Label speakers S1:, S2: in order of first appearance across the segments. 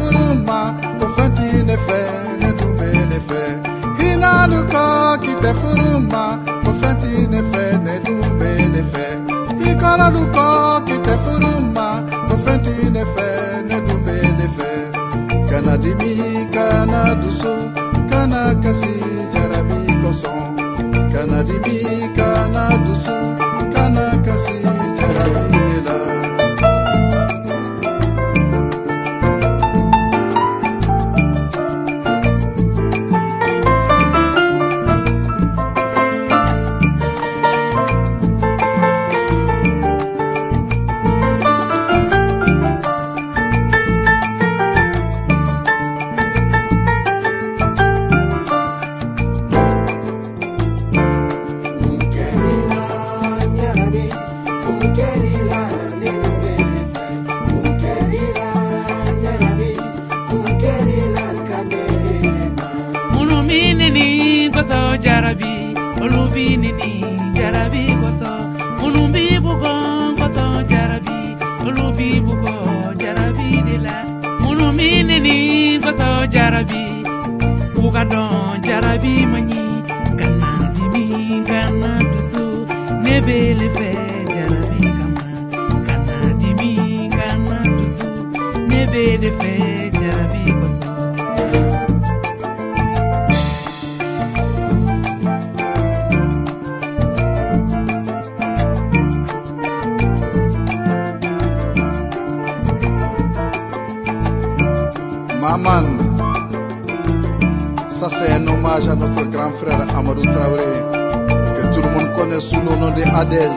S1: furu ma ko ne fɛ ne bɛ ne fɛ hinalu kɔ k'i tɛ furu ma ko fɛn ti ne fɛ ne bɛ ne fɛ i kɔrɔlu kɔ k'i tɛ furu ma ko ne fɛ ne bɛ ne fɛ kana dimi kana dusu kana kasi jarabi kosɔn kana dimi kana dusu
S2: jarabi, olu binini jarabi koso. Munu bibugo koso jarabi, olu bibugo jarabi
S3: de la.
S2: Munu minini koso jarabi, uga don jarabi mani. Kana dimi kana dusu, nebele fe jarabi kama. Kana dimi kana dusu, nebele fe
S1: Ça c'est un hommage à notre grand frère Amadou Traoré, que tout le monde connaît sous le nom de Hadez,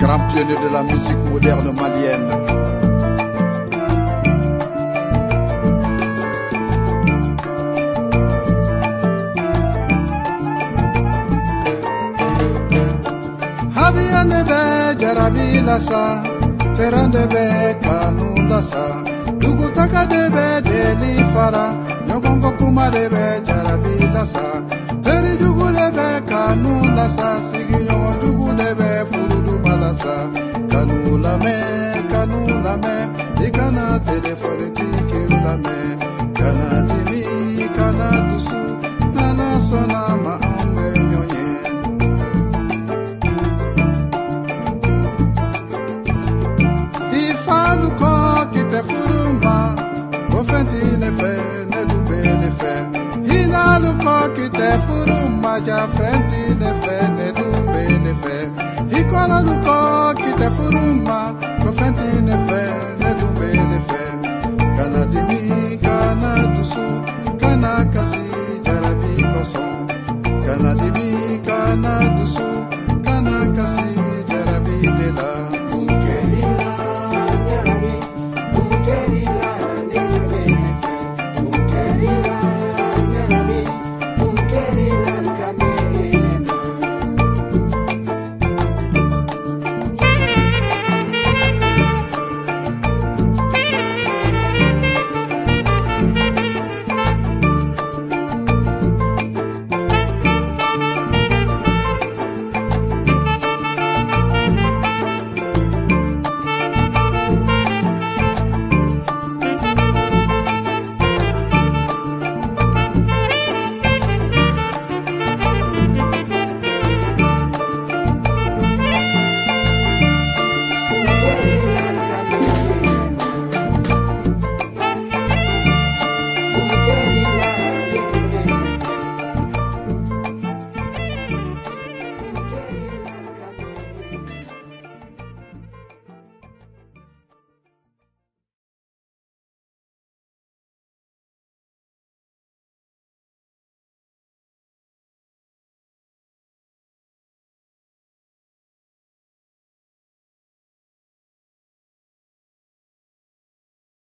S1: grand pionnier de la musique moderne malienne. jara ɲɔgɔnfɔ kumade bɛ jarabi lasa terijugu de bɛ kanu lasa sigiɲɔgɔnjugu de bɛ furuduma lasa kanu lamɛn kanu lamɛn i kana telefonitigi lamɛn kana dimi kana dusu nana sɔnna ma haja fenti ne fe ne dube ne fe. Ikora te kite furuma ko fenti ne fe ne dube ne fe. Kana dimi kana dusu kana kasi jarabi koso kana kana kana kasi